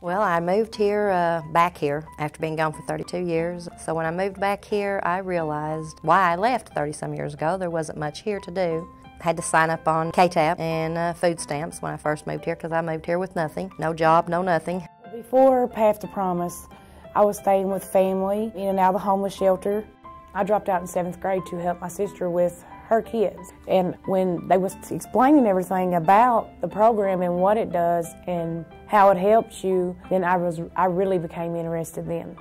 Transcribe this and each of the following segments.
Well, I moved here, uh, back here, after being gone for 32 years. So when I moved back here, I realized why I left 30 some years ago. There wasn't much here to do. Had to sign up on KTAP and uh, food stamps when I first moved here because I moved here with nothing. No job, no nothing. Before Path to Promise, I was staying with family in and out of the homeless shelter. I dropped out in seventh grade to help my sister with her kids. And when they was explaining everything about the program and what it does and how it helps you, then I was I really became interested then.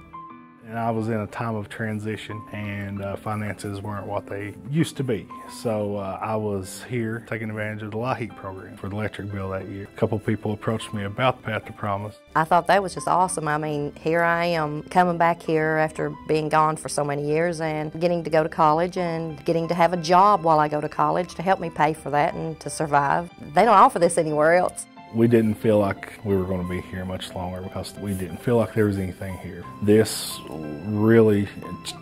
And I was in a time of transition and uh, finances weren't what they used to be. So uh, I was here taking advantage of the LIHEAP program for the electric bill that year. A couple people approached me about the Path to Promise. I thought that was just awesome. I mean, here I am coming back here after being gone for so many years and getting to go to college and getting to have a job while I go to college to help me pay for that and to survive. They don't offer this anywhere else. We didn't feel like we were going to be here much longer because we didn't feel like there was anything here. This really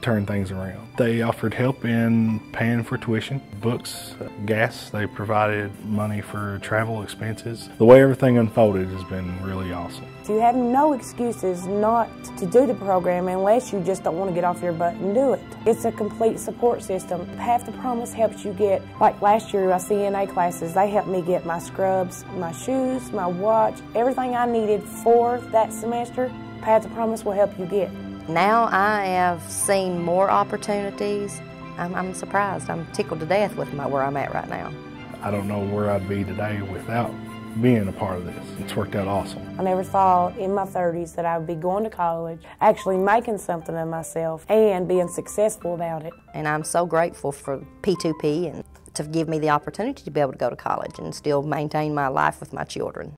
turned things around. They offered help in paying for tuition, books, gas. They provided money for travel expenses. The way everything unfolded has been really awesome. You have no excuses not to do the program unless you just don't want to get off your butt and do it. It's a complete support system. Path to Promise helps you get, like last year, my CNA classes, they helped me get my scrubs, my shoes, my watch, everything I needed for that semester. Path to Promise will help you get. Now I have seen more opportunities. I'm, I'm surprised. I'm tickled to death with my, where I'm at right now. I don't know where I'd be today without being a part of this. It's worked out awesome. I never thought in my 30s that I would be going to college, actually making something of myself, and being successful about it. And I'm so grateful for P2P and to give me the opportunity to be able to go to college and still maintain my life with my children.